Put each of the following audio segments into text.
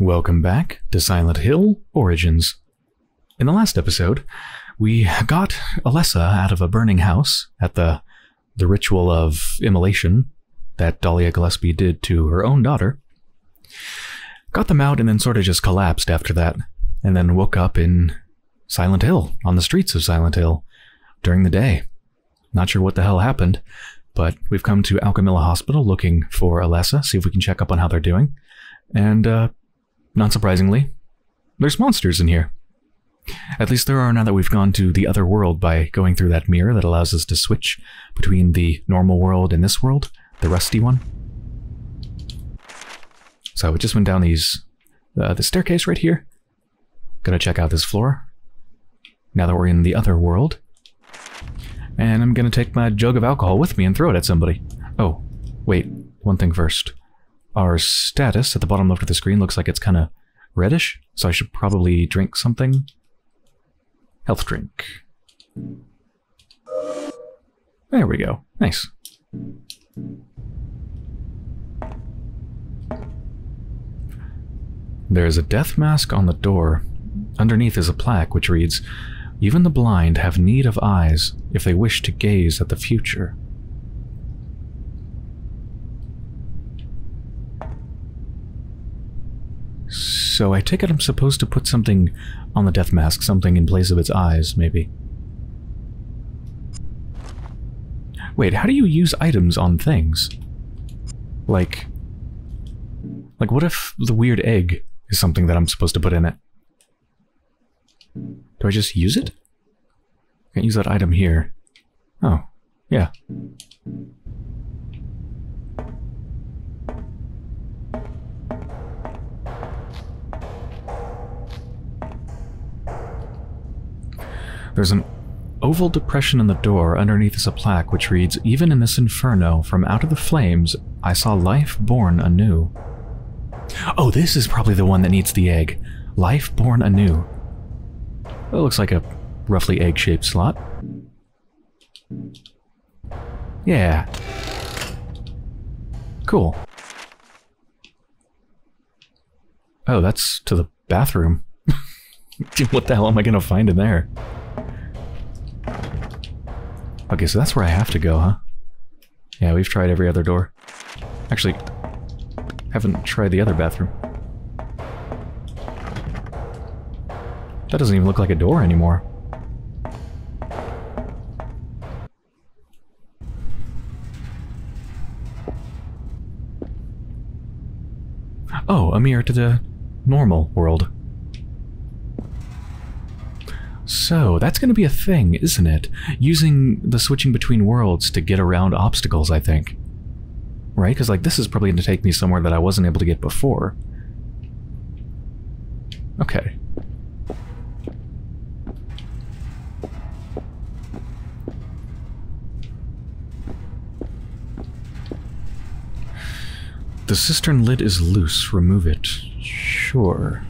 Welcome back to Silent Hill Origins. In the last episode, we got Alessa out of a burning house at the the ritual of immolation that Dahlia Gillespie did to her own daughter. Got them out and then sort of just collapsed after that, and then woke up in Silent Hill, on the streets of Silent Hill, during the day. Not sure what the hell happened, but we've come to Alchemilla Hospital looking for Alessa, see if we can check up on how they're doing. And, uh, not surprisingly, there's monsters in here. At least there are now that we've gone to the other world by going through that mirror that allows us to switch between the normal world and this world, the rusty one. So we just went down these, uh, the staircase right here. Gonna check out this floor. Now that we're in the other world. And I'm gonna take my jug of alcohol with me and throw it at somebody. Oh, wait, one thing first. Our status at the bottom left of the screen looks like it's kind of reddish, so I should probably drink something. Health drink. There we go. Nice. There's a death mask on the door. Underneath is a plaque which reads, Even the blind have need of eyes if they wish to gaze at the future. So I take it I'm supposed to put something on the death mask, something in place of its eyes, maybe. Wait, how do you use items on things? Like... Like, what if the weird egg is something that I'm supposed to put in it? Do I just use it? Can't use that item here. Oh, yeah. There's an oval depression in the door. Underneath is a plaque which reads, Even in this inferno, from out of the flames, I saw life born anew. Oh, this is probably the one that needs the egg. Life born anew. That looks like a roughly egg-shaped slot. Yeah. Cool. Oh, that's to the bathroom. what the hell am I gonna find in there? Okay, so that's where I have to go, huh? Yeah, we've tried every other door. Actually, haven't tried the other bathroom. That doesn't even look like a door anymore. Oh, a mirror to the normal world. So, that's going to be a thing, isn't it? Using the switching between worlds to get around obstacles, I think. Right? Because, like, this is probably going to take me somewhere that I wasn't able to get before. Okay. The cistern lid is loose. Remove it. Sure.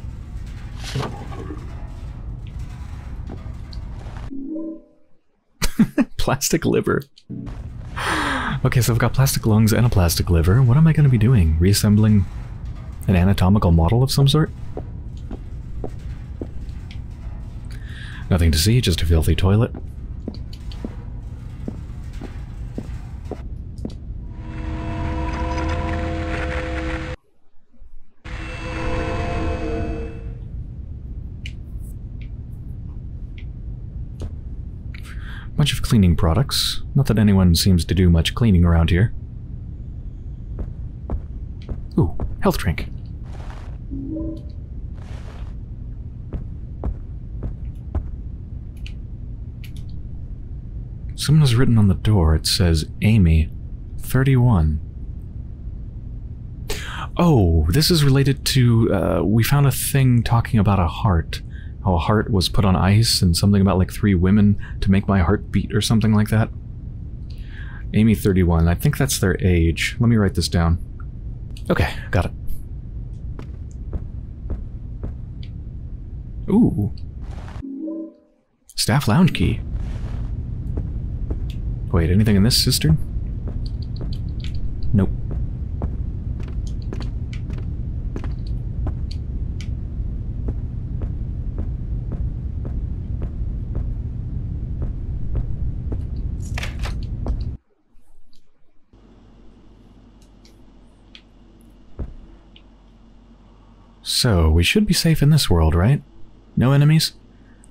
Plastic liver. Okay, so I've got plastic lungs and a plastic liver. What am I going to be doing? Reassembling an anatomical model of some sort? Nothing to see, just a filthy toilet. Bunch of cleaning products. Not that anyone seems to do much cleaning around here. Ooh, health drink. Someone has written on the door, it says Amy, 31. Oh, this is related to, uh, we found a thing talking about a heart how a heart was put on ice and something about like three women to make my heart beat or something like that. Amy 31, I think that's their age. Let me write this down. Okay, got it. Ooh. Staff lounge key. Wait, anything in this cistern? Nope. So, we should be safe in this world, right? No enemies?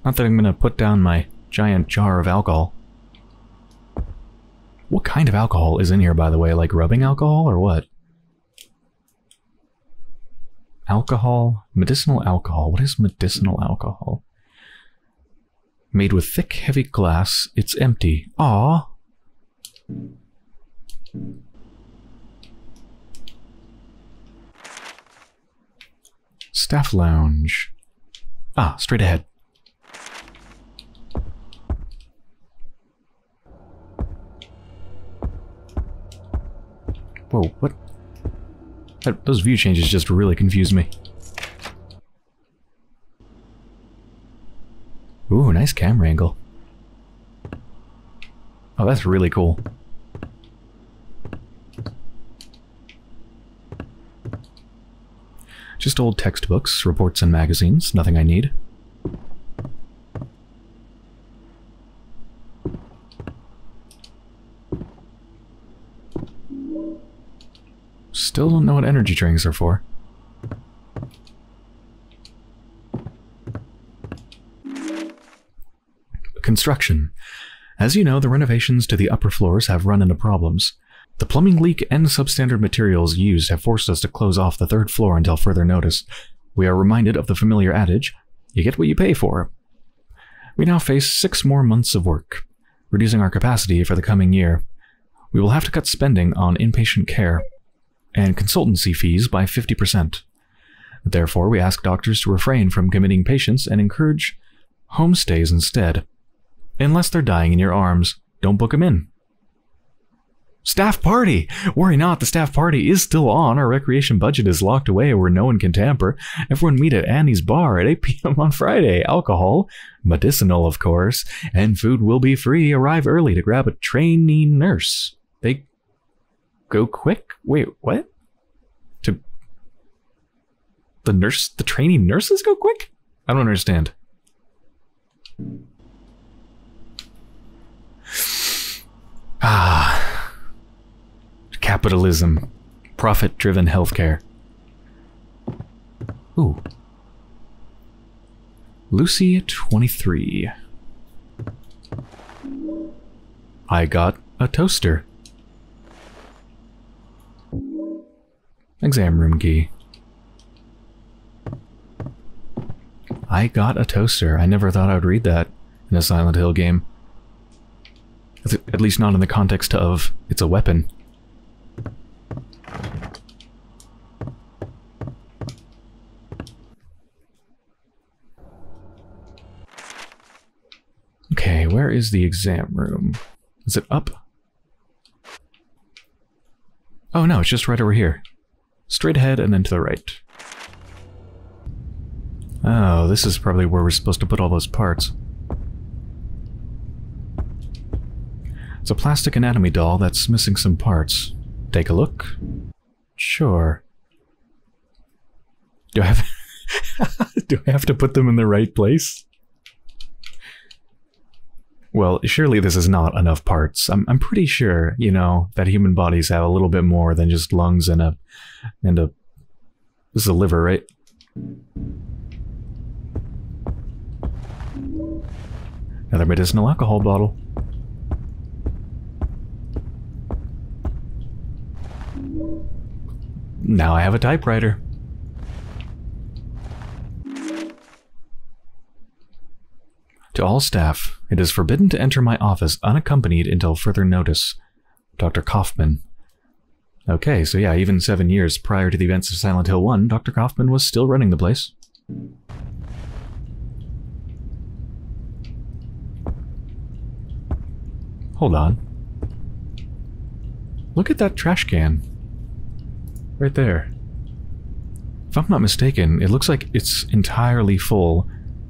Not that I'm gonna put down my giant jar of alcohol. What kind of alcohol is in here, by the way? Like rubbing alcohol or what? Alcohol? Medicinal alcohol. What is medicinal alcohol? Made with thick, heavy glass. It's empty. Ah. Staff lounge. Ah, straight ahead. Whoa, what? That, those view changes just really confuse me. Ooh, nice camera angle. Oh, that's really cool. Just old textbooks, reports, and magazines. Nothing I need. Still don't know what energy drinks are for. Construction. As you know, the renovations to the upper floors have run into problems. The plumbing leak and substandard materials used have forced us to close off the third floor until further notice. We are reminded of the familiar adage, you get what you pay for. We now face six more months of work, reducing our capacity for the coming year. We will have to cut spending on inpatient care and consultancy fees by 50%. Therefore, we ask doctors to refrain from committing patients and encourage homestays instead. Unless they're dying in your arms, don't book them in. Staff party! Worry not, the staff party is still on. Our recreation budget is locked away where no one can tamper. Everyone meet at Annie's bar at 8 p.m. on Friday. Alcohol, medicinal of course, and food will be free. Arrive early to grab a trainee nurse. They go quick? Wait, what? To the nurse, the trainee nurses go quick? I don't understand. Ah. Capitalism. Profit driven healthcare. Ooh. Lucy 23. I got a toaster. Exam room key. I got a toaster. I never thought I would read that in a Silent Hill game. At least not in the context of it's a weapon. Okay, where is the exam room? Is it up? Oh no, it's just right over here. Straight ahead and then to the right. Oh, this is probably where we're supposed to put all those parts. It's a plastic anatomy doll that's missing some parts. Take a look. Sure. Do I have... Do I have to put them in the right place? Well, surely this is not enough parts. I'm, I'm pretty sure, you know, that human bodies have a little bit more than just lungs and a... and a... This is a liver, right? Another medicinal alcohol bottle. Now I have a typewriter. To all staff, it is forbidden to enter my office unaccompanied until further notice. Dr. Kaufman. Okay, so yeah, even seven years prior to the events of Silent Hill 1, Dr. Kaufman was still running the place. Hold on. Look at that trash can. Right there. If I'm not mistaken, it looks like it's entirely full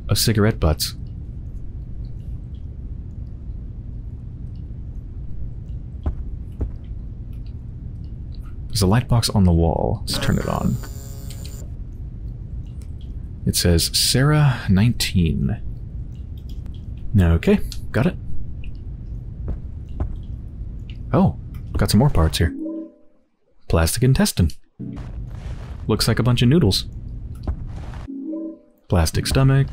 of cigarette butts. There's a light box on the wall. Let's turn it on. It says Sarah 19. Okay, got it. Oh, got some more parts here. Plastic intestine. Looks like a bunch of noodles. Plastic stomach.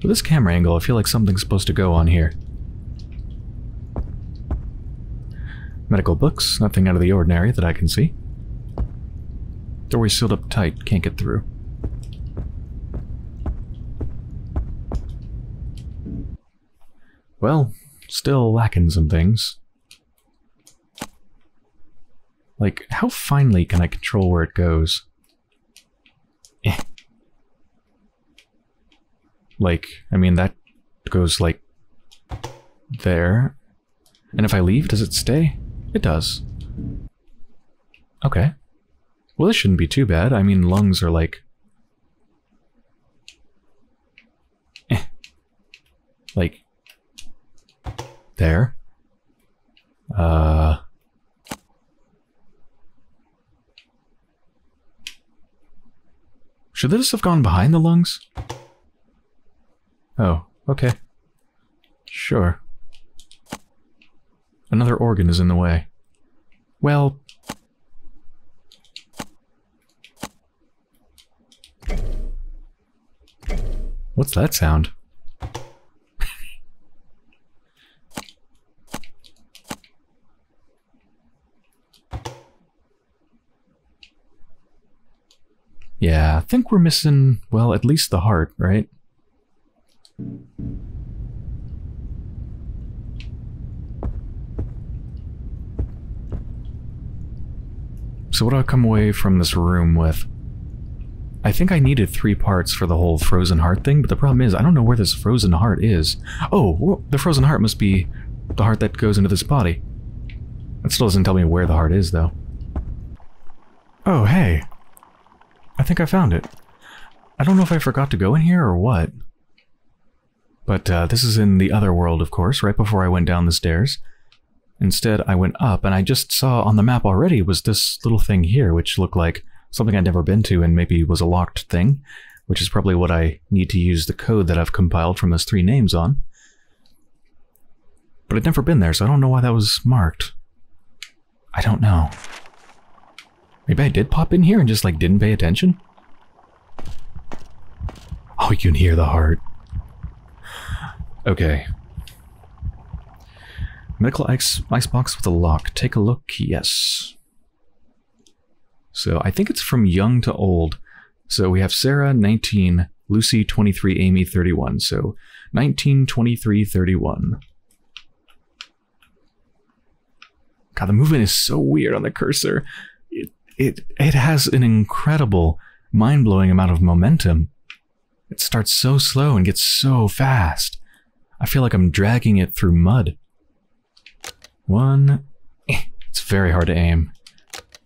With this camera angle, I feel like something's supposed to go on here. Medical books, nothing out of the ordinary that I can see. Doorway sealed up tight, can't get through. Well, still lacking some things. Like, how finely can I control where it goes? Eh. Like, I mean, that goes, like, there. And if I leave, does it stay? It does. Okay. Well, this shouldn't be too bad. I mean, lungs are like... Eh. Like... There. Uh... Should this have gone behind the lungs? Oh, okay. Sure. Another organ is in the way. Well... What's that sound? yeah, I think we're missing, well, at least the heart, right? So what do I come away from this room with? I think I needed three parts for the whole frozen heart thing, but the problem is I don't know where this frozen heart is. Oh, the frozen heart must be the heart that goes into this body. That still doesn't tell me where the heart is, though. Oh, hey. I think I found it. I don't know if I forgot to go in here or what. But uh, this is in the other world, of course, right before I went down the stairs. Instead, I went up, and I just saw on the map already was this little thing here, which looked like something I'd never been to and maybe was a locked thing, which is probably what I need to use the code that I've compiled from those three names on. But I'd never been there, so I don't know why that was marked. I don't know. Maybe I did pop in here and just, like, didn't pay attention? Oh, you can hear the heart. Okay, Medical ice, icebox with a lock. Take a look. Yes. So I think it's from young to old. So we have Sarah, 19, Lucy, 23, Amy, 31. So 19, 23, 31. God, the movement is so weird on the cursor. It, it, it has an incredible, mind-blowing amount of momentum. It starts so slow and gets so fast. I feel like I'm dragging it through mud. One. It's very hard to aim.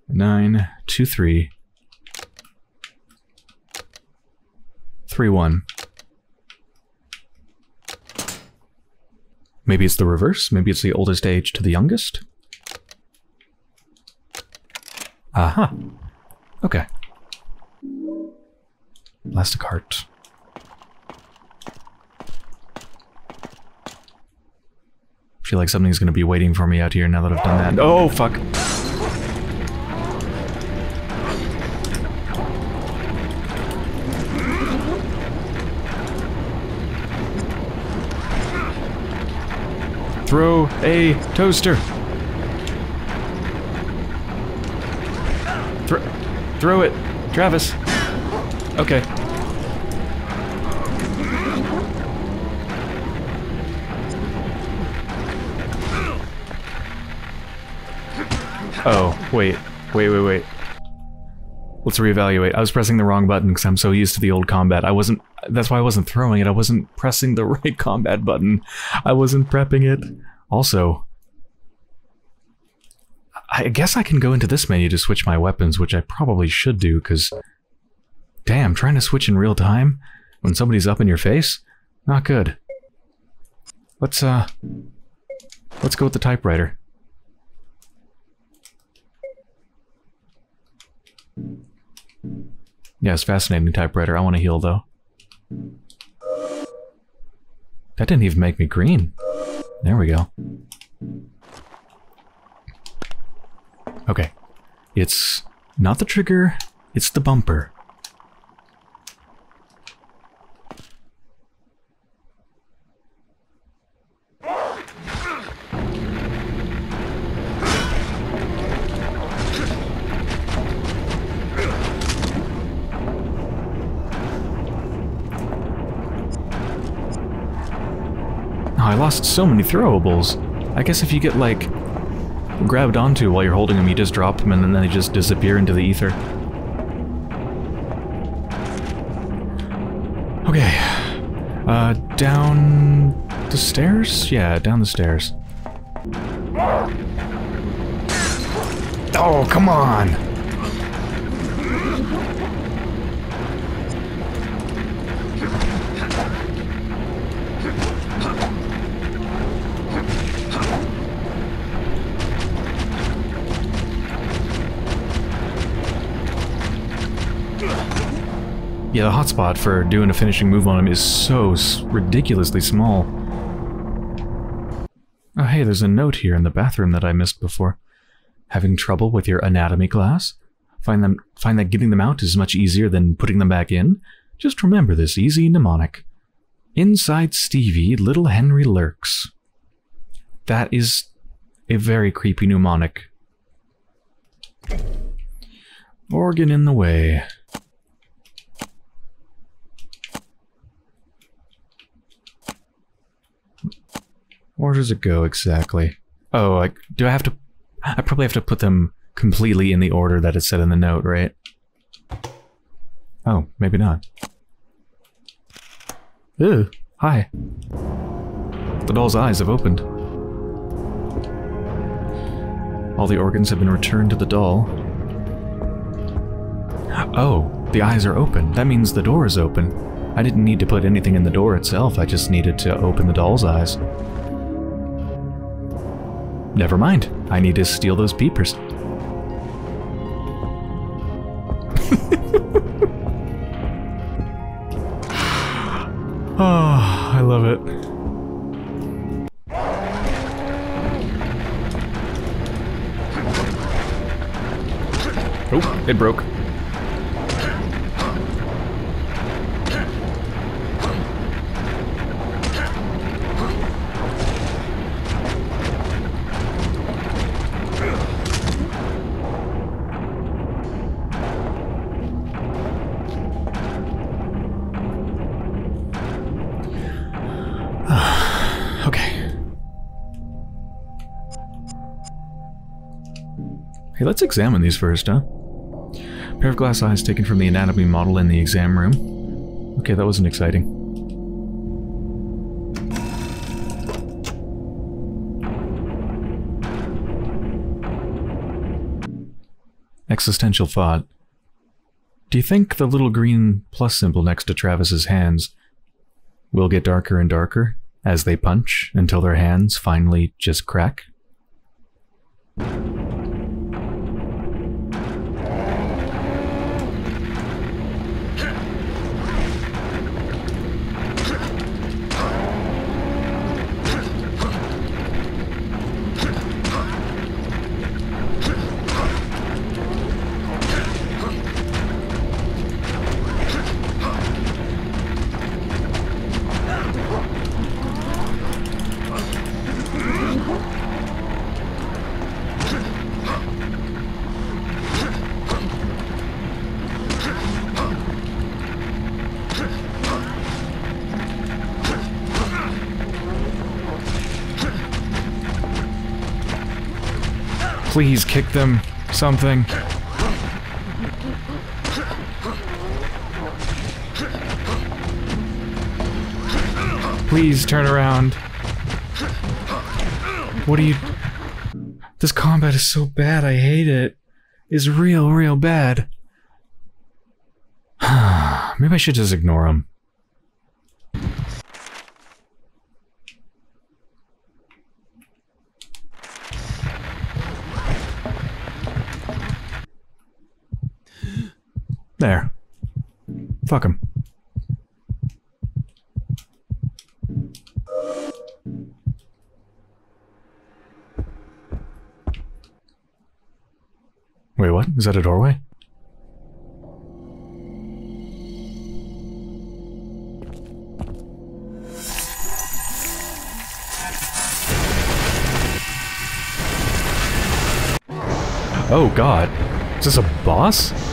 Nine, two, three. Three, one. Maybe it's the reverse. Maybe it's the oldest age to the youngest. Aha. Okay. Plastic heart. I feel like something's going to be waiting for me out here now that I've done that. Oh, fuck. Throw a toaster. Throw, throw it, Travis. Okay. Oh, wait. Wait, wait, wait. Let's reevaluate. I was pressing the wrong button because I'm so used to the old combat. I wasn't... That's why I wasn't throwing it. I wasn't pressing the right combat button. I wasn't prepping it. Also... I guess I can go into this menu to switch my weapons, which I probably should do, because... Damn, trying to switch in real time when somebody's up in your face? Not good. Let's, uh... Let's go with the typewriter. Yeah, it's fascinating typewriter. I want to heal, though. That didn't even make me green. There we go. Okay. It's not the trigger, it's the bumper. Lost so many throwables. I guess if you get, like, grabbed onto while you're holding them, you just drop them and then they just disappear into the ether. Okay. Uh, down the stairs? Yeah, down the stairs. Oh, come on! Yeah, the hotspot for doing a finishing move on him is so ridiculously small. Oh hey, there's a note here in the bathroom that I missed before. Having trouble with your anatomy class? Find them find that getting them out is much easier than putting them back in? Just remember this easy mnemonic. Inside Stevie, little Henry lurks. That is a very creepy mnemonic. Organ in the way. Where does it go exactly? Oh, like, do I have to... I probably have to put them completely in the order that it said in the note, right? Oh, maybe not. Ooh, hi. The doll's eyes have opened. All the organs have been returned to the doll. Oh, the eyes are open. That means the door is open. I didn't need to put anything in the door itself, I just needed to open the doll's eyes. Never mind. I need to steal those peepers. oh, I love it. Oh, it broke. Hey, let's examine these first, huh? Pair of glass eyes taken from the anatomy model in the exam room. Okay, that wasn't exciting. Existential thought. Do you think the little green plus symbol next to Travis's hands will get darker and darker as they punch until their hands finally just crack? Please kicked them. Something. Please turn around. What are you... This combat is so bad, I hate it. It's real, real bad. Maybe I should just ignore him. There. Fuck him. Wait, what? Is that a doorway? Oh god. Is this a boss?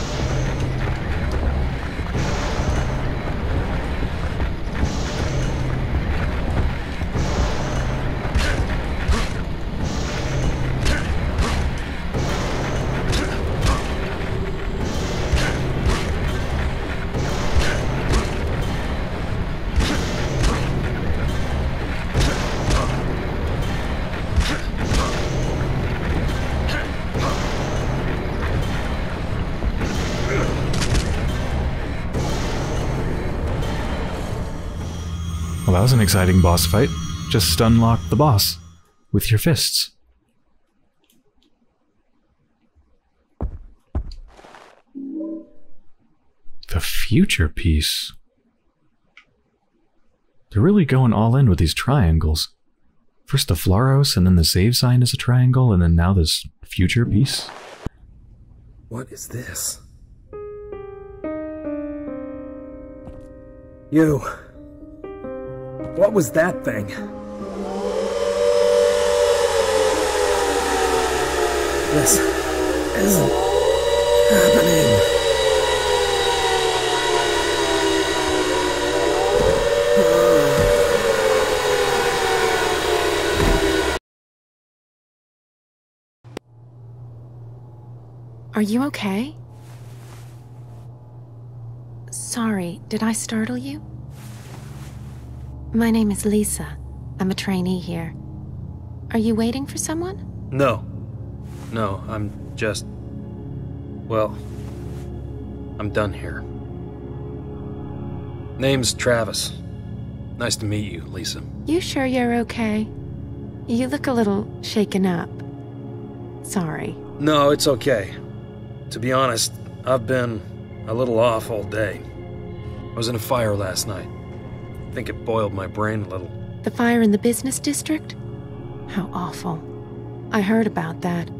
That was an exciting boss fight. Just unlock the boss with your fists. The future piece. They're really going all in with these triangles. First the Flauros, and then the save sign is a triangle, and then now this future piece. What is this? You. What was that thing? This isn't happening. Are you okay? Sorry, did I startle you? My name is Lisa. I'm a trainee here. Are you waiting for someone? No. No, I'm just. Well. I'm done here. Name's Travis. Nice to meet you, Lisa. You sure you're okay? You look a little shaken up. Sorry. No, it's okay. To be honest, I've been a little off all day. I was in a fire last night. I think it boiled my brain a little. The fire in the business district? How awful. I heard about that.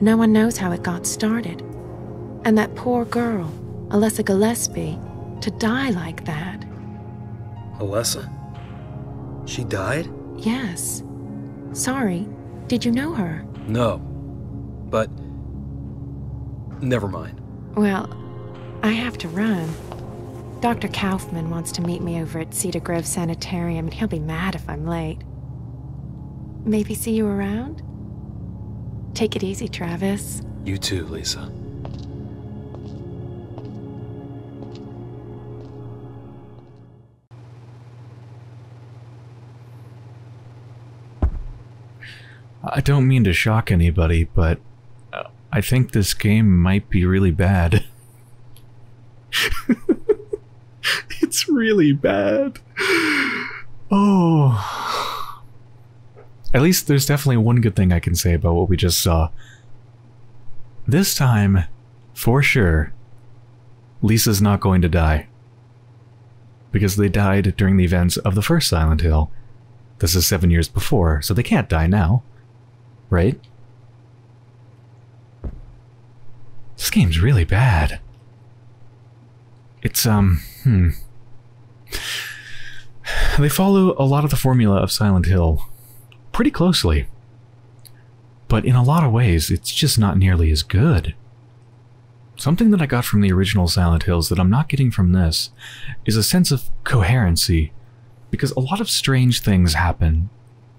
No one knows how it got started. And that poor girl, Alessa Gillespie, to die like that. Alessa? She died? Yes. Sorry, did you know her? No. But. Never mind. Well, I have to run. Dr. Kaufman wants to meet me over at Cedar Grove Sanitarium, and he'll be mad if I'm late. Maybe see you around? Take it easy, Travis. You too, Lisa. I don't mean to shock anybody, but uh, I think this game might be really bad. it's really bad. Oh. At least there's definitely one good thing I can say about what we just saw. This time, for sure, Lisa's not going to die. Because they died during the events of the first Silent Hill. This is seven years before, so they can't die now. Right? This game's really bad. It's, um, hmm. They follow a lot of the formula of Silent Hill pretty closely. But in a lot of ways, it's just not nearly as good. Something that I got from the original Silent Hills that I'm not getting from this is a sense of coherency, because a lot of strange things happen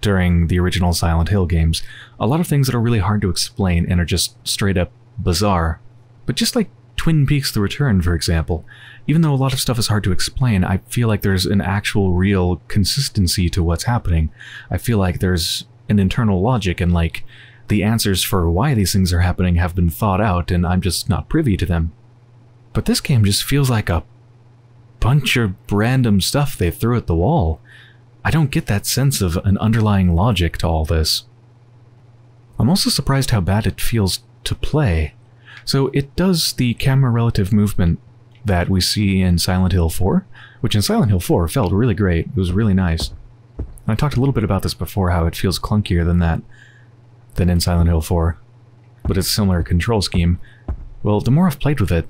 during the original Silent Hill games. A lot of things that are really hard to explain and are just straight up bizarre. But just like Twin Peaks The Return, for example, even though a lot of stuff is hard to explain, I feel like there's an actual real consistency to what's happening. I feel like there's an internal logic and like the answers for why these things are happening have been thought out and I'm just not privy to them. But this game just feels like a bunch of random stuff they threw at the wall. I don't get that sense of an underlying logic to all this. I'm also surprised how bad it feels to play. So it does the camera relative movement that we see in Silent Hill 4, which in Silent Hill 4 felt really great. It was really nice. I talked a little bit about this before, how it feels clunkier than that, than in Silent Hill 4. But it's a similar control scheme. Well, the more I've played with it,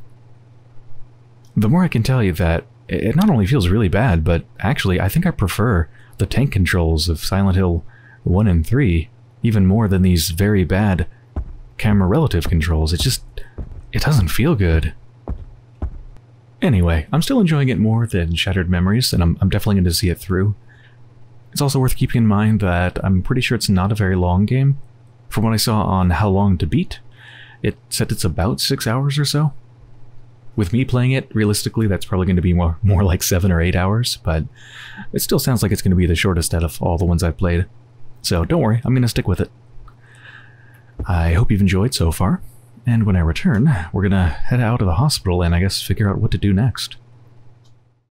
the more I can tell you that it not only feels really bad, but actually I think I prefer the tank controls of Silent Hill 1 and 3 even more than these very bad camera relative controls. It just, it doesn't feel good. Anyway, I'm still enjoying it more than Shattered Memories, and I'm, I'm definitely going to see it through. It's also worth keeping in mind that I'm pretty sure it's not a very long game. From what I saw on How Long to Beat, it said it's about six hours or so. With me playing it, realistically, that's probably going to be more, more like seven or eight hours, but it still sounds like it's going to be the shortest out of all the ones I've played. So don't worry, I'm going to stick with it. I hope you've enjoyed so far, and when I return, we're to head out of the hospital and I guess figure out what to do next.